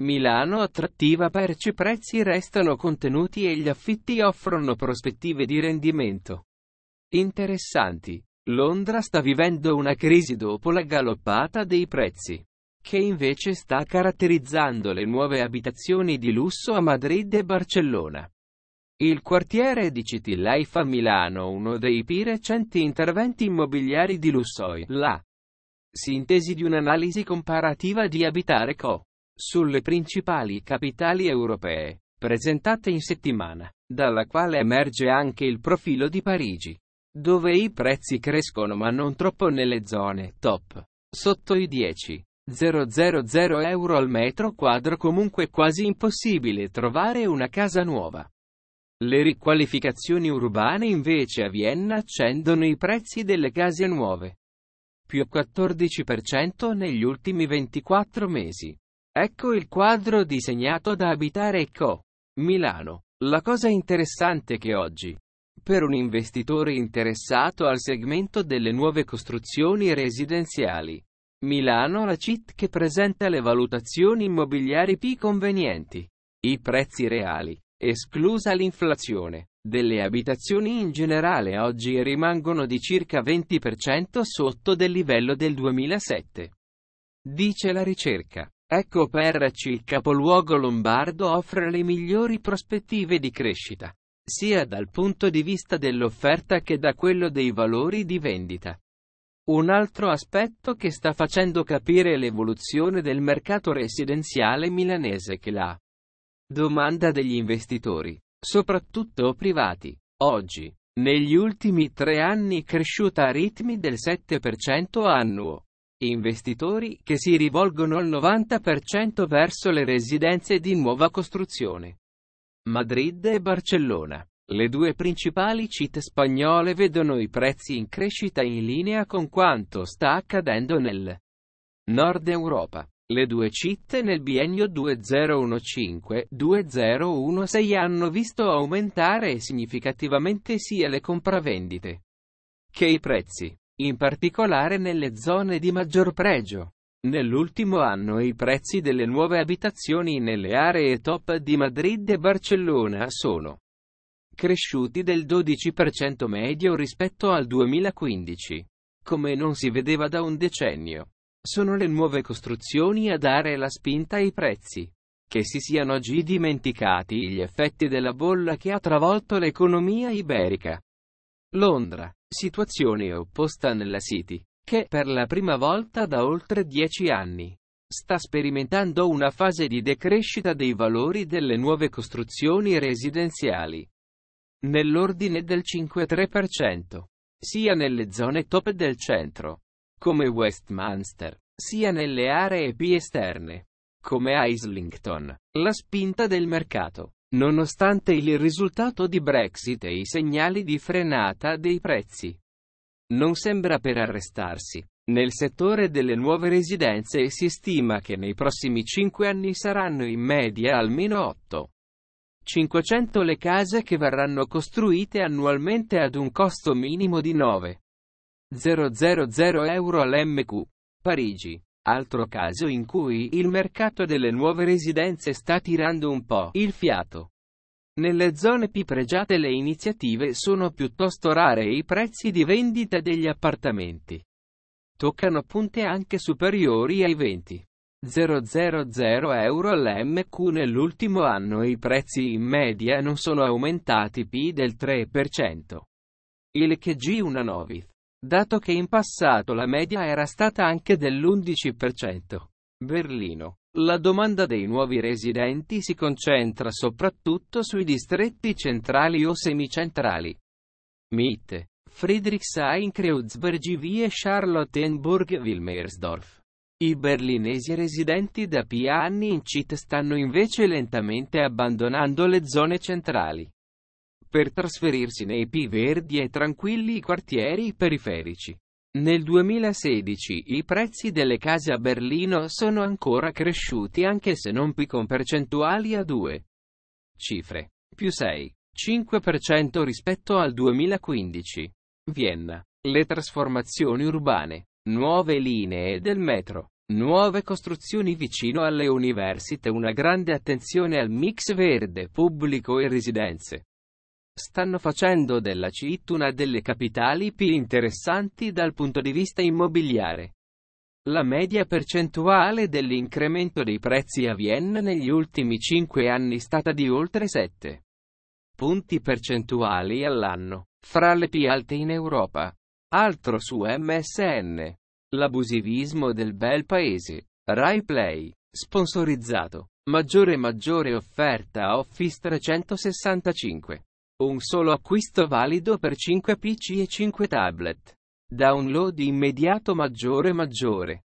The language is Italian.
Milano attrattiva perci prezzi restano contenuti e gli affitti offrono prospettive di rendimento interessanti. Londra sta vivendo una crisi dopo la galoppata dei prezzi, che invece sta caratterizzando le nuove abitazioni di lusso a Madrid e Barcellona. Il quartiere di City Life a Milano, uno dei più recenti interventi immobiliari di Lussoi, la sintesi di un'analisi comparativa di Abitare Co. sulle principali capitali europee, presentate in settimana, dalla quale emerge anche il profilo di Parigi dove i prezzi crescono ma non troppo nelle zone top. Sotto i 10. 000 euro al metro quadro comunque quasi impossibile trovare una casa nuova. Le riqualificazioni urbane invece a Vienna accendono i prezzi delle case nuove. Più 14% negli ultimi 24 mesi. Ecco il quadro disegnato da Abitare Co. Milano. La cosa interessante che oggi, per un investitore interessato al segmento delle nuove costruzioni residenziali. Milano la CIT che presenta le valutazioni immobiliari più convenienti. I prezzi reali, esclusa l'inflazione, delle abitazioni in generale oggi rimangono di circa 20% sotto del livello del 2007. Dice la ricerca. Ecco perci il capoluogo lombardo offre le migliori prospettive di crescita sia dal punto di vista dell'offerta che da quello dei valori di vendita. Un altro aspetto che sta facendo capire l'evoluzione del mercato residenziale milanese è che la domanda degli investitori, soprattutto privati, oggi, negli ultimi tre anni cresciuta a ritmi del 7% annuo. Investitori che si rivolgono al 90% verso le residenze di nuova costruzione. Madrid e Barcellona. Le due principali città spagnole vedono i prezzi in crescita in linea con quanto sta accadendo nel nord Europa. Le due città nel biennio 2015-2016 hanno visto aumentare significativamente sia le compravendite che i prezzi, in particolare nelle zone di maggior pregio. Nell'ultimo anno i prezzi delle nuove abitazioni nelle aree top di Madrid e Barcellona sono cresciuti del 12% medio rispetto al 2015, come non si vedeva da un decennio. Sono le nuove costruzioni a dare la spinta ai prezzi. Che si siano oggi dimenticati gli effetti della bolla che ha travolto l'economia iberica. Londra, situazione opposta nella City che, per la prima volta da oltre dieci anni, sta sperimentando una fase di decrescita dei valori delle nuove costruzioni residenziali. Nell'ordine del 5-3%, sia nelle zone top del centro, come Westminster, sia nelle aree più esterne, come Islington. La spinta del mercato, nonostante il risultato di Brexit e i segnali di frenata dei prezzi, non sembra per arrestarsi. Nel settore delle nuove residenze si stima che nei prossimi 5 anni saranno in media almeno 8. 500 le case che verranno costruite annualmente ad un costo minimo di 9.000 euro all'MQ. Parigi. Altro caso in cui il mercato delle nuove residenze sta tirando un po' il fiato. Nelle zone più pregiate le iniziative sono piuttosto rare e i prezzi di vendita degli appartamenti toccano punte anche superiori ai 20. 000 euro all'MQ nell'ultimo anno i prezzi in media non sono aumentati più del 3%. Il che G una novità, dato che in passato la media era stata anche dell'11%. Berlino. La domanda dei nuovi residenti si concentra soprattutto sui distretti centrali o semicentrali. Mitte, Friedrichshain Kreuzberg e Charlottenburg-Wilmersdorf. I berlinesi residenti da più anni in CIT stanno invece lentamente abbandonando le zone centrali per trasferirsi nei più verdi e tranquilli quartieri periferici. Nel 2016 i prezzi delle case a Berlino sono ancora cresciuti anche se non più con percentuali a due cifre, più 6, 5% rispetto al 2015. Vienna. Le trasformazioni urbane, nuove linee del metro, Nuove costruzioni vicino alle università, una grande attenzione al mix verde, pubblico e residenze. Stanno facendo della CIT una delle capitali più interessanti dal punto di vista immobiliare. La media percentuale dell'incremento dei prezzi a Vienna negli ultimi 5 anni è stata di oltre 7 punti percentuali all'anno, fra le più alte in Europa. Altro su MSN. L'abusivismo del bel paese. Rai Play. Sponsorizzato. Maggiore maggiore offerta Office 365. Un solo acquisto valido per 5 PC e 5 tablet. Download immediato maggiore maggiore.